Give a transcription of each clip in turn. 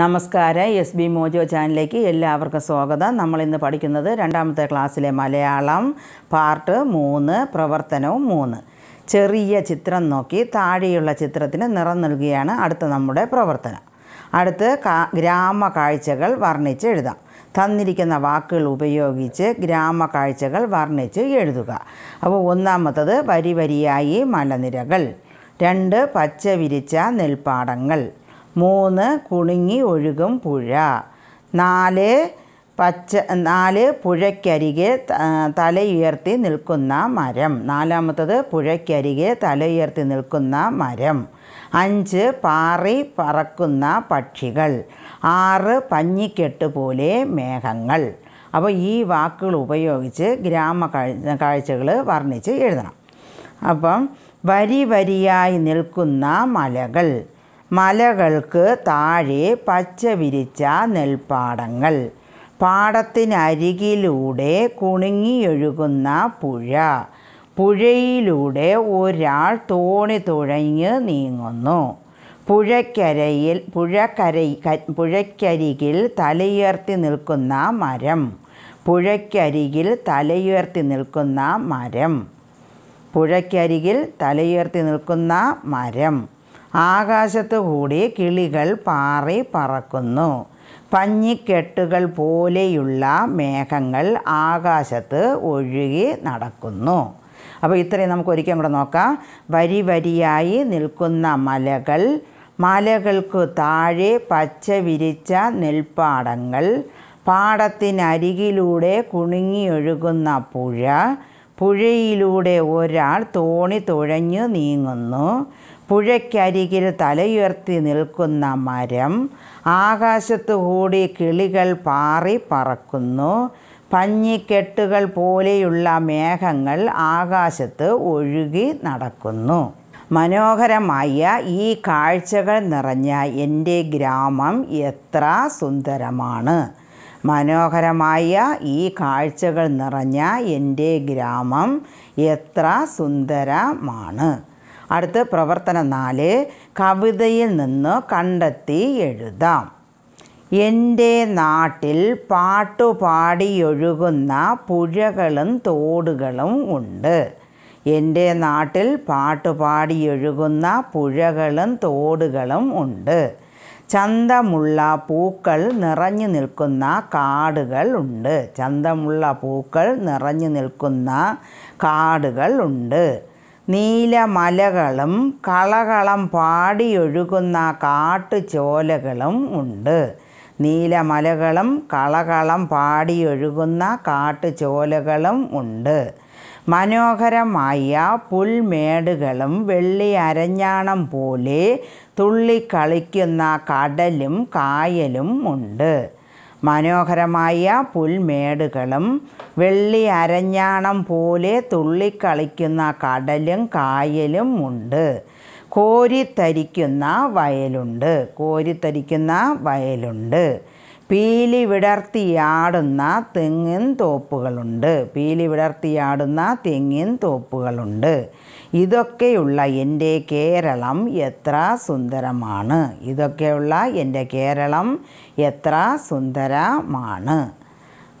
നമസ്കാരം S B mojo ചാനലിലേക്ക് എല്ലാവർക്കും സ്വാഗതം. നമ്മൾ ഇന്ന് പഠിക്കുന്നത് രണ്ടാമത്തെ ക്ലാസ്സിലെ മലയാളം പാർട്ട് മൂന്ന് പ്രവർത്തനവും മൂന്ന്. ചെറിയ ചിത്രം നോക്കി താഴെയുള്ള ചിത്രത്തിന് നിറം നൽകുകയാണ് അടുത്ത നമ്മുടെ പ്രവർത്തനം. അടുത്ത് ഗ്രാമ കാഴ്ചകൾ വർണിച്ച് എഴുതാം. തന്നിരിക്കുന്ന വാക്കുകൾ ഉപയോഗിച്ച് ഗ്രാമ കാഴ്ചകൾ വർണിച്ച് എഴുതുക. അപ്പോൾ ഒന്നാമത്തത് വരി വരിയായി മലനിരകൾ. രണ്ട് പച്ച വിരിച്ച നെൽപ്പാടങ്ങൾ. മൂന്ന് കുണുങ്ങി ഒഴുകും പുഴ. നാല് പച്ച നാല് പുഴയ്ക്കരികെ തലയുയർത്തി നിൽക്കുന്ന മരം. നാലാമത്തത് പുഴയ്ക്കരികെ തലയുയർത്തി നിൽക്കുന്ന മരം. അഞ്ച് പാറി പറക്കുന്ന പക്ഷികൾ. ആറ് പഞ്ഞിക്കെട്ട് പോലെ മേഘങ്ങൾ. അപ്പോൾ ഈ വാക്കുകൾ ഉപയോഗിച്ച് ഗ്രാമ കാഴ്ച കാഴ്ചകൾ വർണിച്ച് എഴുതണം. അപ്പം വരി വരിയായി നിൽക്കുന്ന മലകൾ. മലകൾക്ക് താഴെ പച്ച വിരിച്ച നെൽപ്പാടങ്ങൾ. പാടത്തിനരികിലൂടെ കുണുങ്ങിയൊഴുകുന്ന പുഴ. പുഴയിലൂടെ ഒരാൾ തോണി തുഴഞ്ഞ് നീങ്ങുന്നു. പുഴക്കരയിൽ പുഴക്കര പുഴയ്ക്കരികിൽ തലയുയർത്തി നിൽക്കുന്ന മരം. പുഴയ്ക്കരികിൽ തലയുയർത്തി നിൽക്കുന്ന മരം. പുഴയ്ക്കരികിൽ തലയുയർത്തി നിൽക്കുന്ന മരം. ആകാശത്തു കൂടി കിളികൾ പാറി പറക്കുന്നു. പഞ്ഞിക്കെട്ടുകൾ പോലെയുള്ള മേഘങ്ങൾ ആകാശത്ത് ഒഴുകി നടക്കുന്നു. അപ്പോൾ ഇത്രയും നമുക്ക് ഒരിക്കലും കൂടെ നോക്കാം. വരി വരിയായി നിൽക്കുന്ന മലകൾ മലകൾക്കു താഴെ പച്ച വിരിച്ച നെൽപ്പാടങ്ങൾ പാടത്തിനരികിലൂടെ കുണുങ്ങിയൊഴുകുന്ന പുഴ പുഴയിലൂടെ ഒരാൾ തോണി തുഴഞ്ഞു നീങ്ങുന്നു. പുഴയ്ക്കരികിൽ തലയുയർത്തി നിൽക്കുന്ന മരം. ആകാശത്തു കൂടി കിളികൾ പാറി പറക്കുന്നു. പഞ്ഞിക്കെട്ടുകൾ പോലെയുള്ള മേഘങ്ങൾ ആകാശത്ത് ഒഴുകി നടക്കുന്നു. മനോഹരമായ ഈ കാഴ്ചകൾ നിറഞ്ഞ എന്റെ ഗ്രാമം എത്ര സുന്ദരമാണ്. മനോഹരമായ ഈ കാഴ്ചകൾ നിറഞ്ഞ എന്റെ ഗ്രാമം എത്ര സുന്ദരമാണ്. അടുത്ത പ്രവർത്തനം നാല് കവിതയിൽ നിന്ന് കണ്ടെത്തി എഴുതാം. എന്റെ നാട്ടിൽ പാട്ടുപാടിയൊഴുകുന്ന പുഴകളും തോടുകളും ഉണ്ട്. എന്റെ നാട്ടിൽ പാട്ടുപാടിയൊഴുകുന്ന പുഴകളും തോടുകളും ഉണ്ട്. ചന്തമുള്ള പൂക്കൾ നിറഞ്ഞു നിൽക്കുന്ന കാടുകൾ ഉണ്ട്. ചന്തമുള്ള പൂക്കൾ നിറഞ്ഞു നിൽക്കുന്ന കാടുകൾ ഉണ്ട്. നീലമലകളും കളകളം പാടിയൊഴുകുന്ന കാട്ടുചോലകളും ഉണ്ട്. നീലമലകളും കളകളം പാടിയൊഴുകുന്ന കാട്ടുചോലകളും ഉണ്ട്. മനോഹരമായ പുൽമേടുകളും വെള്ളി അരഞ്ഞാണം പോലെ തുള്ളിക്കളിക്കുന്ന കടലും കായലും ഉണ്ട്. മനോഹരമായ പുൽമേടുകളും വെള്ളി അരഞ്ഞാണം പോലെ തുള്ളിക്കളിക്കുന്ന കടലും കായലും ഉണ്ട്. കോരിത്തരിക്കുന്ന വയലുണ്ട്. കോരിത്തരിക്കുന്ന വയലുണ്ട്. പീലി വിടർത്തിയാടുന്ന തെങ്ങിൻ തോപ്പുകളുണ്ട്. പീലി വിടർത്തിയാടുന്ന തെങ്ങിൻ തോപ്പുകളുണ്ട്. ഇതൊക്കെയുള്ള എന്റെ കേരളം എത്ര സുന്ദരമാണ്. ഇതൊക്കെയുള്ള എന്റെ കേരളം എത്ര സുന്ദരമാണ്.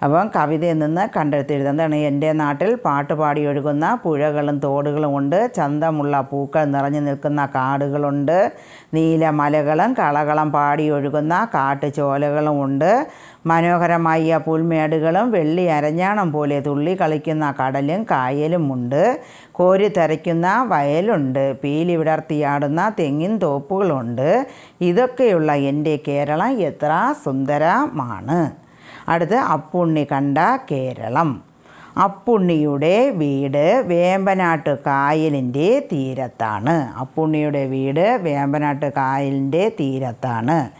അപ്പം കവിതയിൽ നിന്ന് കണ്ടെടുത്ത് എഴുതുന്നത് എന്താണ്? എന്റെ നാട്ടിൽ പാട്ട് പാടി ഒഴുകുന്ന പുഴകളും തോടുകളും ഉണ്ട്. ചന്തമുള്ള പൂക്കൾ നിറഞ്ഞു നിൽക്കുന്ന കാടുകളുണ്ട്. നീല മലകളും കളകളം പാടി ഒഴുകുന്ന കാട്ടുചോലകളും ഉണ്ട്. മനോഹരമായ പുൽമേടുകളും വെള്ളി അരഞ്ഞാണം പോലെ തുള്ളി കളിക്കുന്ന കടലും കായലും ഉണ്ട്. കോരി തരയ്ക്കുന്ന വയലുണ്ട്. പീലി വിടർത്തിയാടുന്ന തെങ്ങിൻ തോപ്പുകളുണ്ട്. ഇതൊക്കെയുള്ള എന്റെ കേരളം. എത്ര സുന്ദരമാണ്. അടുത്ത് അപ്പുണ്ണി കണ്ട കേരളം. അപ്പുണ്ണിയുടെ വീട് വേമ്പനാട്ട് കായലിന്റെ തീരത്താണ്. അപ്പുണ്ണിയുടെ വീട് വേമ്പനാട്ട് കായലിന്റെ തീരത്താണ്.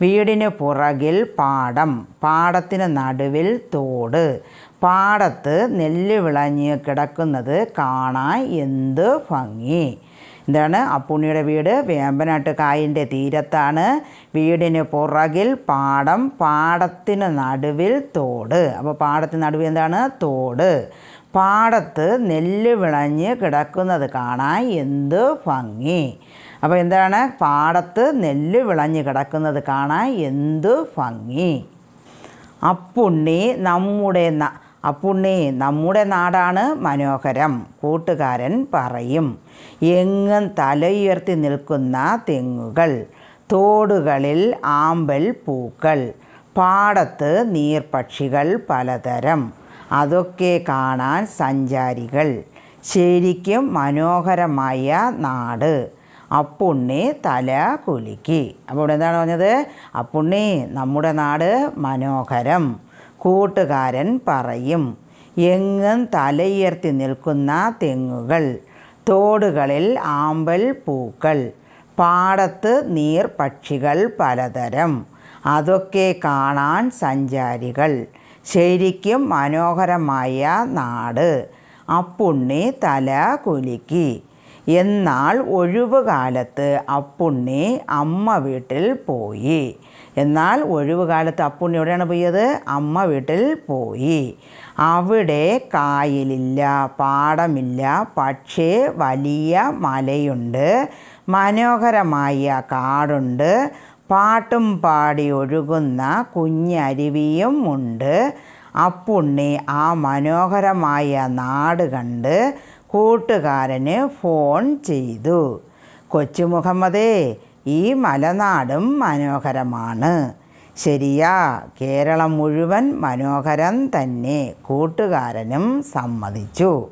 വീടിന് പുറകിൽ പാടം പാടത്തിന് നടുവിൽ തോട്. പാടത്ത് നെല്ല് വിളഞ്ഞ് കിടക്കുന്നത് കാണാൻ എന്ത് ഭംഗി. എന്താണ്? അപ്പുണ്ണിയുടെ വീട് വേമ്പനാട്ട് കായലിന്റെ തീരത്താണ്. വീടിന് പുറകിൽ പാടം പാടത്തിന് നടുവിൽ തോട്. അപ്പോൾ പാടത്തിന് നടുവിൽ എന്താണ്? തോട്. പാടത്ത് നെല്ല് വിളഞ്ഞ് കിടക്കുന്നത് കാണാൻ എന്ത് ഭംഗി. അപ്പോൾ എന്താണ്? പാടത്ത് നെല്ല് വിളഞ്ഞ് കിടക്കുന്നത് കാണാൻ എന്ത് ഭംഗി. അപ്പുണ്ണി നമ്മുടെ അപ്പുണ്ണി നമ്മുടെ നാടാണ് മനോഹരം കൂട്ടുകാരൻ പറയും. എങ്ങും തലയുയർത്തി നിൽക്കുന്ന തെങ്ങുകൾ തോടുകളിൽ ആമ്പൽ പൂക്കൾ പാടത്ത് നീർപക്ഷികൾ പലതരം. അതൊക്കെ കാണാൻ സഞ്ചാരികൾ. ശരിക്കും മനോഹരമായ നാട്. അപ്പുണ്ണി തല കുലുക്കി. അപ്പോൾ ഇവിടെ എന്താണ് പറഞ്ഞത്? അപ്പുണ്ണി നമ്മുടെ നാട് മനോഹരം. കൂട്ടുകാരൻ പറയും എങ്ങും തലയുയർത്തി നിൽക്കുന്ന തെങ്ങുകൾ തോടുകളിൽ ആമ്പൽ പൂക്കൾ പാടത്ത് നീർ പക്ഷികൾ പലതരം അതൊക്കെ കാണാൻ സഞ്ചാരികൾ ശരിക്കും മനോഹരമായ നാട് അപ്പുണ്ണി തല കുലുക്കി എന്നാൽ ഒഴിവുകാലത്ത് അപ്പുണ്ണി അമ്മ വീട്ടിൽ പോയി. എന്നാൽ ഒഴിവുകാലത്ത് അപ്പുണ്ണി എവിടെയാണ് പോയത്? അമ്മ വീട്ടിൽ പോയി. അവിടെ കായലില്ല പാടമില്ല പക്ഷേ വലിയ മലയുണ്ട്. മനോഹരമായ കാടുണ്ട്. പാട്ടും പാടി ഒഴുകുന്ന കുഞ്ഞരുവിയും ഉണ്ട്. അപ്പുണ്ണി ആ മനോഹരമായ നാട് കണ്ട് കൂട്ടുകാരന് ഫോൺ ചെയ്തു. കൊച്ചു മുഹമ്മദേ ഈ മലനാടും മനോഹരമാണ്. ശരിയാ കേരളം മുഴുവൻ മനോഹരം തന്നെ കൂട്ടുകാരനും സമ്മതിച്ചു.